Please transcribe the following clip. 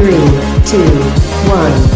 Three, two, one.